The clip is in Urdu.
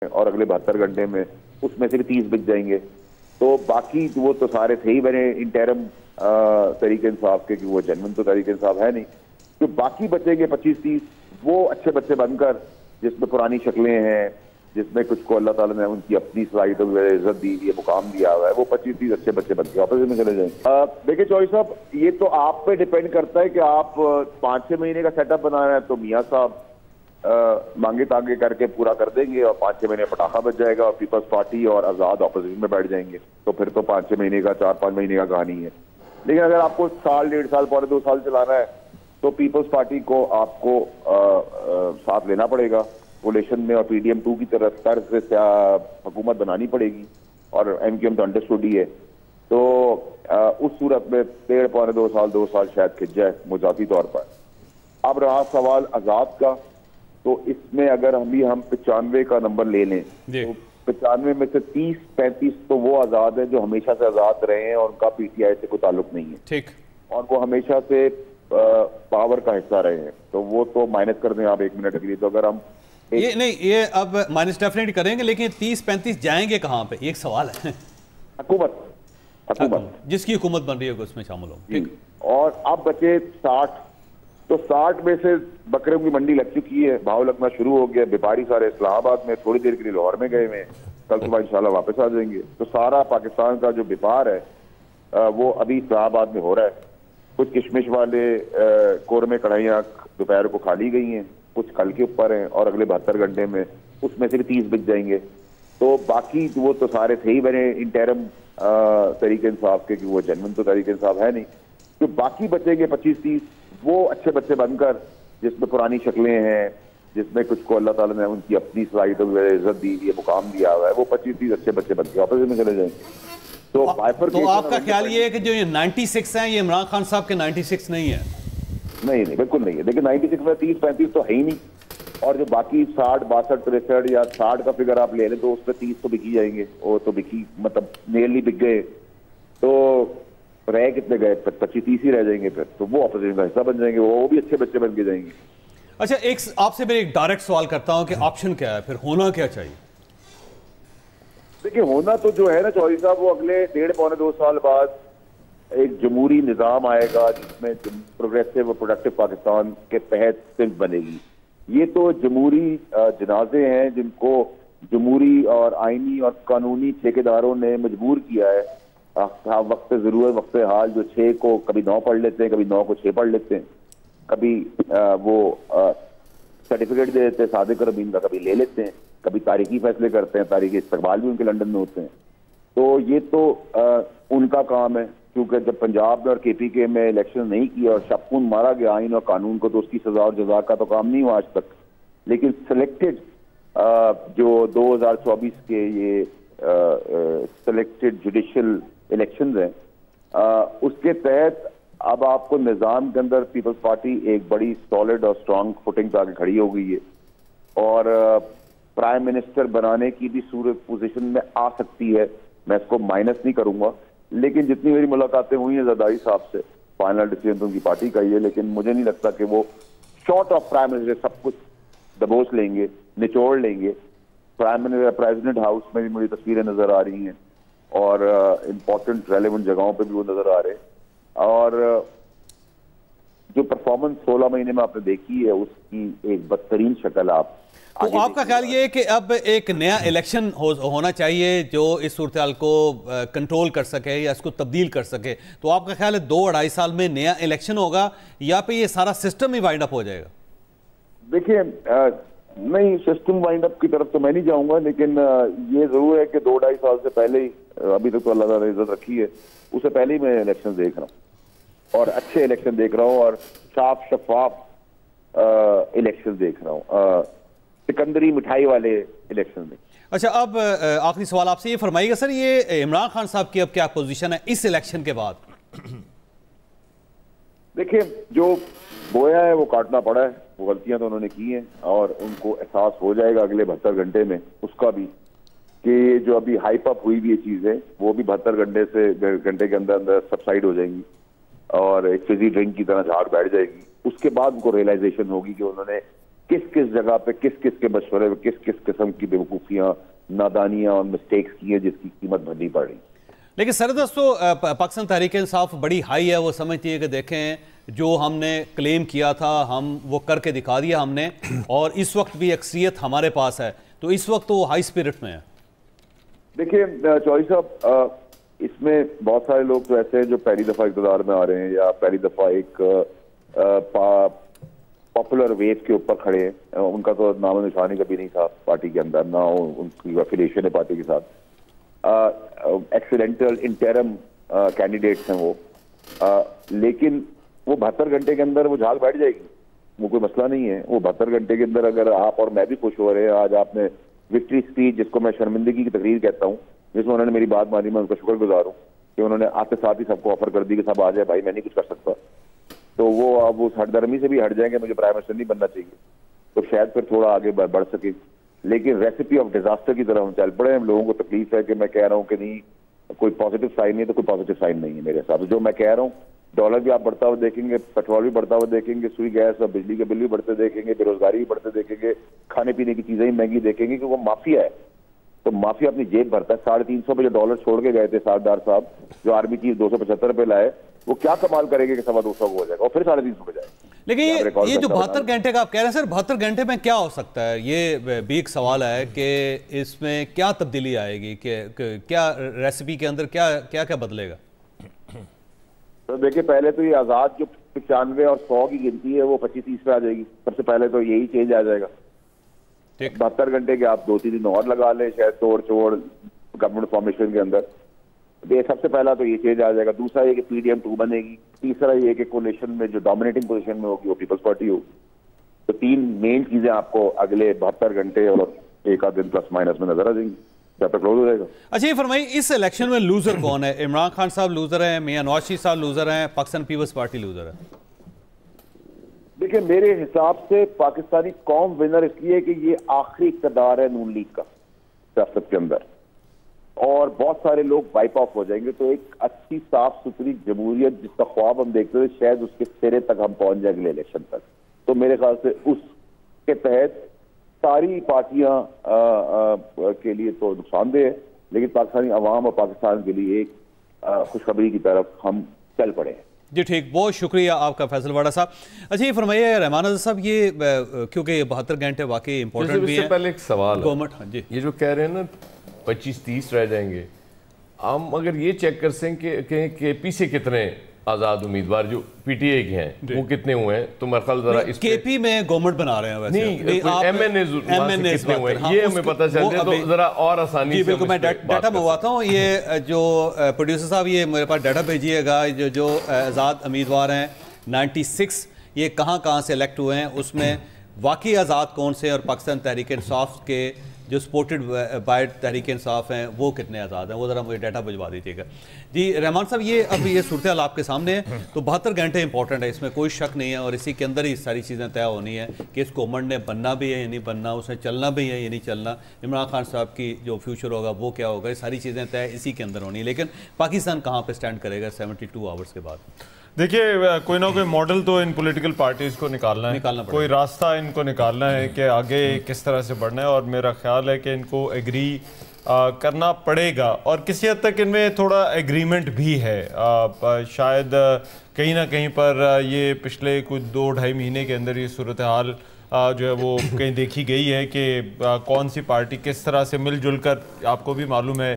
اور اگلے بہتر گھنٹے میں اس میں سے بھی تیس بک جائیں گے۔ تو باقی وہ تو سارے تھے ہی بنے انٹیرم طریقے انصاف کے کہ وہ جنمن تو طریقے انصاف ہے نہیں۔ جو باقی بچیں گے پچیس تیس، وہ اچھے بچے بن کر، جس میں پرانی شکلیں ہیں، جس میں کچھ کو اللہ تعالیٰ نے ان کی اپنی صلاحیت عزت دی ہے مقام دیا ہوا ہے، وہ پچیس تیس اچھے بچے بن کے آپس میں چلے جائیں۔ دیکھیں چوہی صاحب، یہ تو آپ پہ ڈیپینڈ کرتا ہے کہ آپ پانچ چھ مہینے کا سیٹ اپ بنا رہے ہیں تو میاں صاحب مانگے تانگے کر کے پورا کر دیں گے اور پانچ چھ مہینے پٹاخہ بچ جائے گا اور پیپلز پارٹی اور آزاد اپوزیشن میں بیٹھ جائیں گے۔ تو پھر تو پانچ چھ مہینے کا، چار پانچ مہینے کا کہانی ہے۔ لیکن اگر آپ کو سال، ڈیڑھ سال، پورے دو سال چلانا ہے، تو پیپلز پارٹی کو آپ کو ساتھ لینا پڑے گا۔ کولیشن میں اور پی ڈی ایم ٹو کی طرف طرز سے حکومت بنانی پڑے گی اور ایم کیو ایم تو انڈرسٹوڈ ہی ہے۔ تو اس صورت میں ڈیڑھ پونے دو سال دو سال شاید کھچ جائے مذاتی طور پر۔ اب رہا سوال آزاد کا۔ تو اس میں اگر ہم بھی ہم پچانوے کا نمبر لے لیں جی۔ تو پچانوے میں سے تیس پینتیس تو وہ آزاد ہیں جو ہمیشہ سے آزاد رہے ہیں اور ان کا پی ٹی آئی سے کوئی تعلق نہیں ہے۔ ٹھیک۔ اور وہ ہمیشہ سے پاور کا حصہ رہے ہیں۔ تو وہ تو مائنس کر دیں آپ ایک منٹ کے لیے تو اگر ہم یہ نہیں یہ اب مائنس ڈیفینیٹ کریں گے لیکن تیس پینتیس جائیں گے کہاں پہ؟ ایک سوال ہے۔ حکومت حکومت۔ جس کی حکومت بن رہی ہے اس میں شامل ہو جی۔ اور اب بچے ساٹھ تو ساٹھ میں سے بکروں کی منڈی لگ چکی ہے، بھاؤ لگنا شروع ہو گیا، بیپاری سارے اسلام آباد میں تھوڑی دیر کے لیے لاہور میں گئے ہوئے کل صبح انشاءاللہ واپس آ جائیں گے۔ تو سارا پاکستان کا جو بیپار ہے وہ ابھی اسلام آباد میں ہو رہا ہے۔ کچھ کشمش والے کورمے کڑھائیاں دوپہر کو کھا لی گئی ہیں۔ کچھ کل کے اوپر ہیں اور اگلے بہتر گھنٹے میں اس میں سے بھی تیس بک جائیں گے۔ تو باقی وہ تو سارے تھے ہی بنے انٹیرم طریقے انصاف کے، کہ وہ جنمن تو طریقے انصاف ہے نہیں۔ جو باقی بچیں گے، پچیس تیس وہ اچھے بچے بن کر جس میں پرانی شکلیں ہیں جس میں کچھ کو اللہ تعالیٰ نے ان کی اپنی صلاحیت عزت دی ہے مقام دیا ہوا ہے وہ پچیس تیس اچھے بچے بن کے آپس میں چلے جائیں تو آپ کا خیال یہ ہے کہ جو یہ نائنٹی سکس ہیں یہ عمران خان صاحب کے نائنٹی سکس نہیں ہے نہیں نہیں بالکل نہیں ہے۔ لیکن نائنٹی سکس میں تیس پینتیس تو ہے ہی نہیں۔ اور جو باقی ساٹھ باسٹھ تریسٹھ یا ساٹھ کا فگر آپ لے لیں تو اس پہ تیس تو بکی جائیں گے۔ وہ تو بکی مطلب نیرلی بک گئے۔ تو رہ کتنے گئے پچیس تیس ہی رہ جائیں گے پھر۔ تو وہ اپوزیشن کا حصہ بن جائیں گے وہ بھی اچھے بچے بن کے جائیں گے۔ اچھا ایک آپ سے میں ایک ڈائریکٹ سوال کرتا ہوں کہ آپشن کیا ہے؟ پھر ہونا کیا چاہیے؟ دیکھیں ہونا تو جو ہے نا چوہری صاحب وہ اگلے ڈیڑھ پونے دو سال بعد ایک جمہوری نظام آئے گا جس میں پروگریسو اور پروڈکٹیو پاکستان کے تحت صرف بنے گی۔ یہ تو جمہوری جنازے ہیں جن کو جمہوری اور آئینی اور قانونی ٹھیکیداروں نے مجبور کیا ہے۔ وقت ضرورت وقت حال جو چھ کو کبھی نو پڑھ لیتے ہیں، کبھی نو کو چھ پڑھ لیتے ہیں۔ کبھی وہ سرٹیفکیٹ دے دیتے ہیں، صادق ربین کا کبھی لے لیتے ہیں۔ کبھی تاریخی فیصلے کرتے ہیں، تاریخی استقبال بھی ان کے لنڈن میں ہوتے ہیں۔ تو یہ تو ان کا کام ہے۔ کیونکہ جب پنجاب میں اور کے پی کے میں الیکشن نہیں کیا اور شپکون مارا گیا آئین اور قانون کو، تو اس کی سزا اور جزا کا تو کام نہیں ہوا آج تک۔ لیکن سلیکٹڈ جو دو ہزار چوبیس کے یہ سلیکٹڈ جوڈیشل الیکشنز ہیں۔ اس کے تحت اب آپ کو نظام کے اندر پیپلز پارٹی ایک بڑی سالڈ اور سٹرونگ فوٹنگ پہ آگے کھڑی ہو گئی ہے۔ اور پرائم منسٹر بنانے کی بھی صورت پوزیشن میں آ سکتی ہے۔ میں اس کو مائنس نہیں کروں گا۔ لیکن جتنی میری ملاقاتیں ہوئی ہیں زدائی صاحب سے فائنل ڈیسیجن تو ان کی پارٹی کا ہی ہے، لیکن مجھے نہیں لگتا کہ وہ شارٹ آف پرائم منسٹر سب کچھ دبوچ لیں گے، نچوڑ لیں گے۔ پرائم منسٹر پریزیڈنٹ ہاؤس میں بھی مجھے تصویریں نظر آ رہی ہیں۔ اور امپورٹنٹ ریلیونٹ جگہوں پہ بھی وہ نظر آ رہے اور جو پرفارمنس سولہ مہینے میں آپ نے دیکھی ہے اس کی ایک بدترین شکل آپ تو آپ کا خیال یہ ہے کہ اب ایک نیا الیکشن ہونا چاہیے جو اس صورتحال کو کنٹرول کر سکے یا اس کو تبدیل کر سکے۔ تو آپ کا خیال ہے دو اڑائی سال میں نیا الیکشن ہوگا یا پہ یہ سارا سسٹم ہی وائنڈ اپ ہو جائے گا؟ دیکھیں نہیں سسٹم وائنڈ اپ کی طرف تو میں نہیں جاؤں گا لیکن یہ ضرور ہے کہ دو ڈھائی سال سے پہلے ہی ابھی تک تو اللہ تعالیٰ نے عزت رکھی ہے۔ اس سے پہلے ہی میں الیکشن دیکھ رہا ہوں۔ اور اچھے الیکشن دیکھ رہا ہوں اور صاف شفاف الیکشن دیکھ رہا ہوں۔ سکندری مٹھائی والے الیکشن میں اچھا اب آخری سوال آپ سے یہ فرمائیے گا سر یہ عمران خان صاحب کی اب کیا پوزیشن ہے اس الیکشن کے بعد؟ دیکھیں جو بویا ہے وہ کاٹنا پڑا ہے۔ وہ غلطیاں تو انہوں نے کی ہیں اور ان کو احساس ہو جائے گا اگلے بہتر گھنٹے میں اس کا بھی۔ کہ جو ابھی ہائپ اپ ہوئی بھی یہ چیزیں، وہ بھی بہتر گھنٹے سے، گھنٹے کے اندر اندر سبسائڈ ہو جائیں گی اور ایک فزی ڈرنک کی طرح جھاڑ بیٹھ جائے گی۔ اس کے بعد ان کو ریئلائزیشن ہوگی کہ انہوں نے کس کس جگہ پہ کس کس کے مشورے پہ کس کس قسم کی بیوقوفیاں، نادانیاں اور مسٹیکس کی ہیں جس کی قیمت بھرنی پڑ رہی۔ لیکن سر دوستو پاکستان تحریک انصاف بڑی ہائی ہے، وہ سمجھتی ہے کہ دیکھیں جو ہم نے کلیم کیا تھا، ہم وہ کر کے دکھا دیا ہم نے اور اس وقت بھی اکثریت ہمارے پاس ہے۔ تو اس وقت وہ ہائی سپیرٹ میں ہے۔ دیکھیں چوہی صاحب اس میں بہت سارے لوگ تو ایسے ہیں جو پہلی دفعہ اقتدار میں آ رہے ہیں یا پہلی دفعہ ایک پاپولر ویو کے اوپر کھڑے ہیں۔ ان کا تو نام و نشانی کبھی نہیں تھا پارٹی کے اندر، نہ ان کی افیلیشن ہے پارٹی کے ساتھ۔ ایکسیڈنٹل انٹرم کینڈیڈیٹس ہیں وہ۔ لیکن وہ بہتر گھنٹے کے اندر وہ جھاگ بیٹھ جائے گی۔ وہ کوئی مسئلہ نہیں ہے۔ وہ بہتر گھنٹے کے اندر اگر آپ اور میں بھی خوش ہو رہے ہیں، آج آپ نے وکٹری اسپیچ جس کو میں شرمندگی کی تقریر کہتا ہوں، جس میں انہوں نے میری بات مانی، میں ان کا شکر گزار ہوں کہ انہوں نے آتے ساتھ ہی سب کو آفر کر دی کہ سب آ جائے بھائی میں نہیں کچھ کر سکتا۔ تو وہ اب اس ہٹ درمی سے بھی ہٹ جائیں گے، مجھے پرائم منسٹر نہیں بننا چاہیے۔ تو شاید پھر تھوڑا آگے بڑھ سکے۔ لیکن ریسیپی آف ڈیزاسٹر کی طرح ہم چل پڑے ہیں۔ لوگوں کو تکلیف ہے کہ میں کہہ رہا ہوں کہ نہیں، کوئی پازیٹیو سائن نہیں ہے تو کوئی پازیٹیو سائن نہیں ہے میرے حساب سے۔ جو میں کہہ رہا ہوں ڈالر بھی آپ بڑھتا ہوا دیکھیں گے پیٹرول بھی بڑھتا ہوا دیکھیں گے، سوئی گیس اور بجلی کے بل بھی بڑھتے دیکھیں گے، بے روزگاری بھی بڑھتے دیکھیں گے۔ کھانے پینے کی چیزیں ہی مہنگی دیکھیں گے کہ وہ مافیا ہے۔ تو مافیا اپنی جیب بھرتا ہے۔ ساڑھے تین سو پہ جو ڈالر چھوڑ کے گئے تھے سردار صاحب جو آرمی چیز دو سو پچہتر پہ لائے وہ کیا کمال کرے گے کہ سوا دو سو ہو جائے گا؟ اور پھر ساڑھے تین سو پہ جائے۔ لیکن یہ جو بہتر گھنٹے کا آپ کہہ رہے ہیں سر بہتر گھنٹے میں کیا ہو سکتا ہے؟ یہ بھی ایک سوال ہے کہ اس میں کیا تبدیلی آئے گی؟ کہ کیا ریسیپی کے اندر کیا کیا کیا بدلے گا؟ تو دیکھیں پہلے تو یہ آزاد جو پچانوے اور سو کی گنتی ہے وہ پچیس تیس پہ آ جائے گی۔ سب سے پہلے تو یہی چینج آ جائے گا۔ بہتر گھنٹے کے آپ دو تین دن اور لگا لیں شاید توڑ چوڑ گورنمنٹ فارمیشن کے اندر۔ یہ سب سے پہلا تو یہ چینج آ جائے گا۔ دوسرا یہ کہ پی ڈی ایم ٹو بنے گی۔ تیسرا یہ کہ کولیشن میں جو ڈومینیٹنگ پوزیشن میں ہوگی وہ پیپلز پارٹی ہوگی۔ تو تین مین چیزیں آپ کو اگلے بہتر گھنٹے اور ایک آدھ دن پلس مائنس میں نظر آ جائیں گی۔ اچھا یہ فرمائی اس الیکشن میں لوزر کون ہے؟ عمران خان صاحب لوزر ہیں میاں نواز شریف صاحب لوزر ہیں پاکستان پیپلز پارٹی لوزر ہے۔ دیکھیں، میرے حساب سے پاکستانی قوم ونر اس لیے کہ یہ آخری اقتدار ہے نون لیگ کا سیاست کے اندر۔ اور بہت سارے لوگ وائپ آف ہو جائیں گے، تو ایک اچھی صاف ستھری جمہوریت جس کا خواب ہم دیکھتے تھے شاید اس کے سرے تک ہم پہنچ جائیں گے الیکشن تک۔ تو میرے خیال سے اس کے تحت ساری پارٹیاں کے لیے تو نقصان دہ ہے، لیکن پاکستانی عوام اور پاکستان کے لیے ایک خوشخبری کی طرف ہم چل پڑے ہیں۔ جی ٹھیک بہت شکریہ آپ کا فیصل واڑا صاحب۔ اچھا یہ فرمائیے رحمان عزیز صاحب یہ کیونکہ یہ بہتر گھنٹے واقعی امپورٹنٹ بھی ہیں۔ پہلے ایک سوال گورنمنٹ ہاں جی۔ یہ جو کہہ رہے ہیں نا پچیس تیس رہ جائیں گے۔ ہم اگر یہ چیک کر سکیں کہ کے پی سے کتنے آزاد امیدوار جو پی ٹی اے کے ہیں جی۔ وہ کتنے ہوئے ہیں؟ تو مرخل ذرا اس کے پی میں گورنمنٹ بنا رہے ہیں ویسے۔ نہیں ایم این اے کتنے ہوئے ہیں؟ یہ ہمیں پتہ چل جائے تو ذرا اور آسانی جی بالکل میں ڈیٹا منگواتا ہوں۔ یہ جو پروڈیوسر صاحب یہ میرے پاس ڈیٹا بھیجیے گا۔ جو جو آزاد امیدوار ہیں نائنٹی سکس یہ کہاں کہاں سے الیکٹ ہوئے ہیں؟ اس میں واقعی آزاد کون سے اور پاکستان تحریک انصاف کے جو سپورٹڈ بائی تحریک انصاف ہیں، وہ کتنے آزاد ہیں؟ وہ ذرا مجھے ڈیٹا بھجوا دیجیے گا۔ جی رحمان صاحب، یہ اب یہ صورتحال آپ کے سامنے ہے۔ تو بہتر گھنٹے امپورٹنٹ ہے اس میں کوئی شک نہیں ہے اور اسی کے اندر ہی ساری چیزیں طے ہونی ہے کہ اس گورنمنٹ نے بننا بھی ہے یا نہیں بننا، اس نے چلنا بھی ہے یا نہیں چلنا۔ عمران خان صاحب کی جو فیوچر ہوگا، وہ کیا ہوگا؟ یہ ساری چیزیں طے اسی کے اندر ہونی لیکن پاکستان کہاں پہ سٹینڈ کرے گا؟ سیونٹی ٹو آورس کے بعد۔ دیکھیے کوئی نہ کوئی ماڈل تو ان پولیٹیکل پارٹیز کو نکالنا ہے۔ کوئی راستہ ان کو نکالنا ہے کہ آگے کس طرح سے بڑھنا ہے اور میرا خیال ہے کہ ان کو ایگری کرنا پڑے گا۔ اور کسی حد تک ان میں تھوڑا ایگریمنٹ بھی ہے۔ شاید کہیں نہ کہیں پر یہ پچھلے کچھ دو ڈھائی مہینے کے اندر یہ صورتحال جو ہے وہ کہیں دیکھی گئی ہے کہ کون سی پارٹی کس طرح سے مل جل کر آپ کو بھی معلوم ہے۔